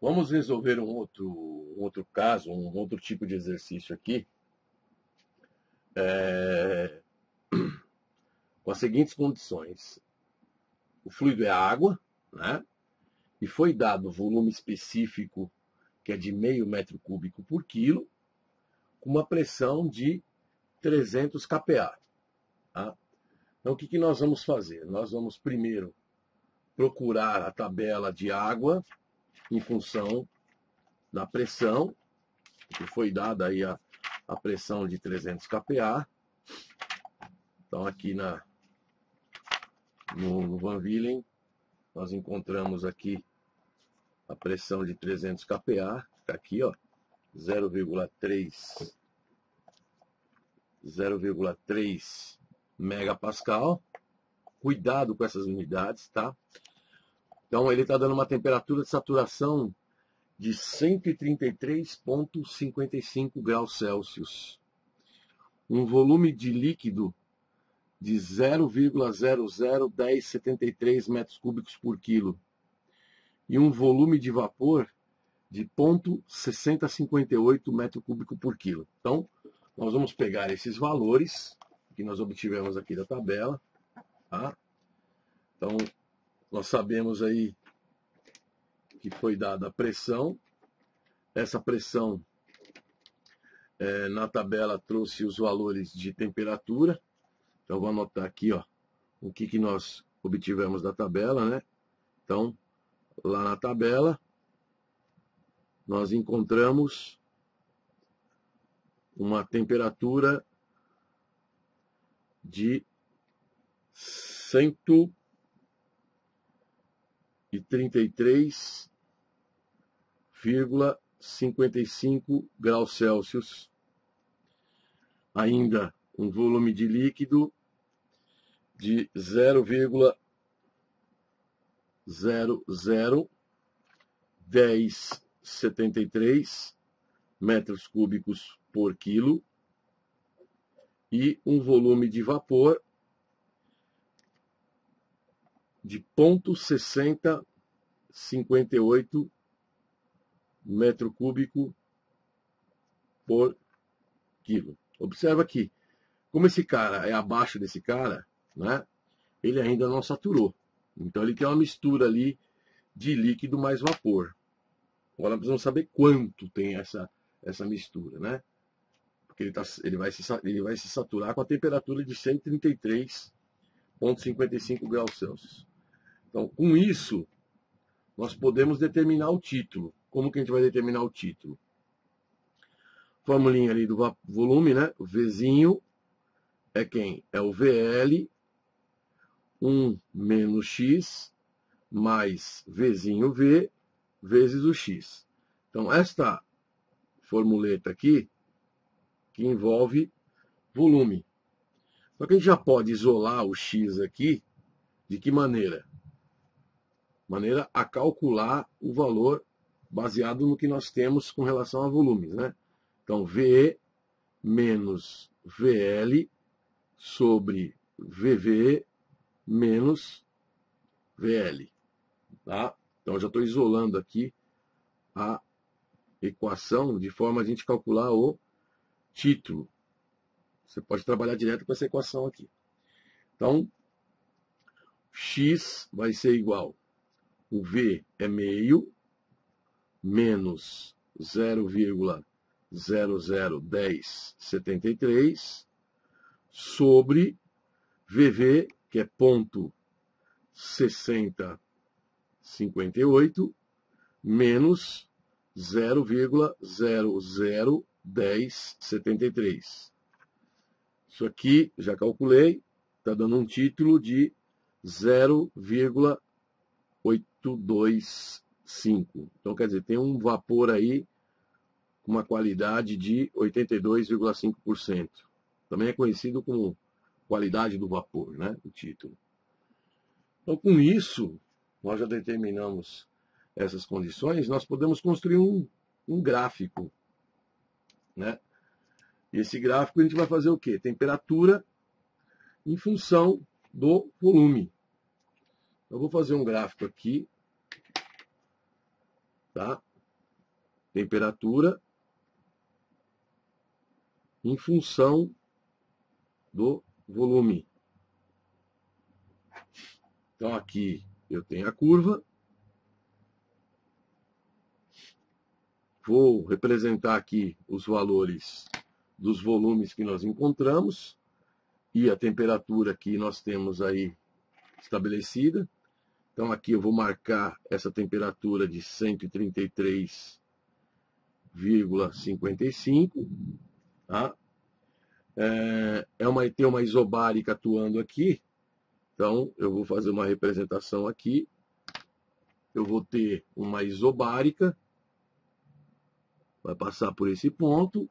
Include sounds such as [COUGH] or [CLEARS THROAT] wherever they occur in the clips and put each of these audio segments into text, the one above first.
Vamos resolver um outro, um outro caso, um outro tipo de exercício aqui. É... [CLEARS THROAT] Com as seguintes condições. O fluido é água, né? E foi dado volume específico, que é de meio metro cúbico por quilo, com uma pressão de 300 kPa. Tá? Então, o que, que nós vamos fazer? Nós vamos primeiro procurar a tabela de água em função da pressão, que foi dada aí a, a pressão de 300 kPa. Então, aqui na, no, Van Willen, nós encontramos aqui a pressão de 300 kPa, está aqui, ó, 0,3 0,3 megapascal. Cuidado com essas unidades, tá? Então ele está dando uma temperatura de saturação de 133,55 graus Celsius. Um volume de líquido de 0,001073 metros cúbicos por quilo. E um volume de vapor de 0,6058 metro cúbico por quilo. Então, nós vamos pegar esses valores que nós obtivemos aqui da tabela. Tá? Então, nós sabemos aí que foi dada a pressão. Essa pressão é, na tabela trouxe os valores de temperatura. Então, vou anotar aqui ó, o que, que nós obtivemos da tabela. Né? Então, lá na tabela, nós encontramos uma temperatura de cento e trinta e três vírgula cinquenta e cinco graus Celsius. Ainda um volume de líquido de zero vírgula zero zero dez setenta e três metros cúbicos por quilo e um volume de vapor de 0,6058 metro cúbico por quilo. Observa aqui, como esse cara é abaixo desse cara, né, ele ainda não saturou. Então ele tem uma mistura ali de líquido mais vapor. Agora precisamos saber quanto tem essa, essa mistura, né? Porque ele, tá, ele, vai se, ele vai se saturar com a temperatura de 133,55 graus Celsius. Então, com isso, nós podemos determinar o título. Como que a gente vai determinar o título? Formulinha ali do volume, né? O Vzinho é quem? É o VL 1 menos X mais Vzinho V vezes o X. Então, esta formuleta aqui, que envolve volume. Só que a gente já pode isolar o X aqui, de que maneira? Maneira a calcular o valor baseado no que nós temos com relação a volumes. Né? Então, VE menos VL sobre VV menos VL. Tá? Então, já estou isolando aqui a equação de forma a gente calcular o título. Você pode trabalhar direto com essa equação aqui. Então, x vai ser igual o V é meio, menos 0,001073, sobre VV, que é ponto 6058, menos 0,001073. Isso aqui, já calculei, está dando um título de 0,8 825. Então, quer dizer, tem um vapor aí com uma qualidade de 82,5%. Também é conhecido como qualidade do vapor, né? O título. Então, com isso, nós já determinamos essas condições, nós podemos construir um, um gráfico, né? E esse gráfico a gente vai fazer o quê? Temperatura em função do volume. Eu vou fazer um gráfico aqui, tá? temperatura em função do volume. Então aqui eu tenho a curva. Vou representar aqui os valores dos volumes que nós encontramos e a temperatura que nós temos aí estabelecida. Então aqui eu vou marcar essa temperatura de 133,55. Tá? É, é uma, tem uma isobárica atuando aqui. Então eu vou fazer uma representação aqui. Eu vou ter uma isobárica. Vai passar por esse ponto.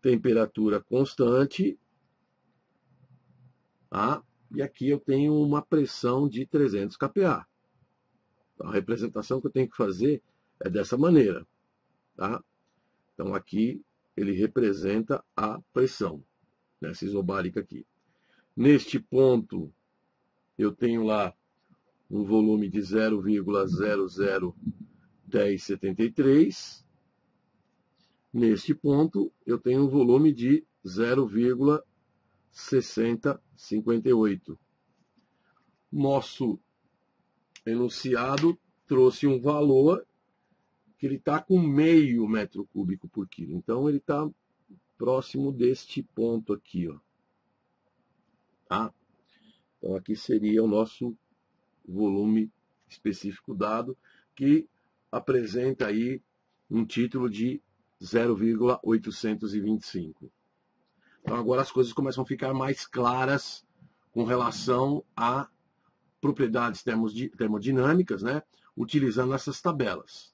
Temperatura constante. Tá? E aqui eu tenho uma pressão de 300 kPa. Então, a representação que eu tenho que fazer é dessa maneira. Tá? Então aqui ele representa a pressão, nessa isobárica aqui. Neste ponto, eu tenho lá um volume de 0,001073. Neste ponto, eu tenho um volume de 0,00 6058. Nosso enunciado trouxe um valor que ele está com meio metro cúbico por quilo. Então ele está próximo deste ponto aqui, ó. Tá? Então aqui seria o nosso volume específico dado, que apresenta aí um título de 0,825. Então agora as coisas começam a ficar mais claras com relação a propriedades termodinâmicas, né? utilizando essas tabelas.